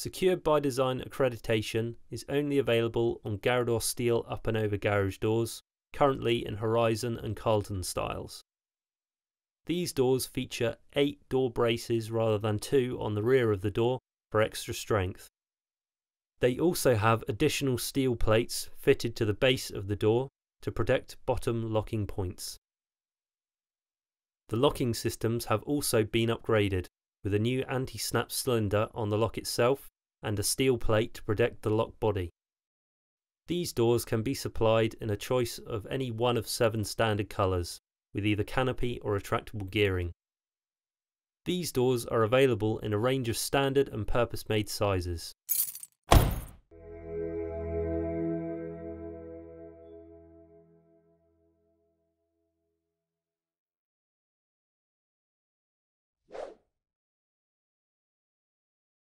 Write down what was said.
Secure by Design accreditation is only available on Garador steel up and over garage doors, currently in Horizon and Carlton styles. These doors feature 8 door braces rather than 2 on the rear of the door for extra strength. They also have additional steel plates fitted to the base of the door to protect bottom locking points. The locking systems have also been upgraded with a new anti-snap cylinder on the lock itself and a steel plate to protect the lock body. These doors can be supplied in a choice of any one of seven standard colours, with either canopy or retractable gearing. These doors are available in a range of standard and purpose-made sizes.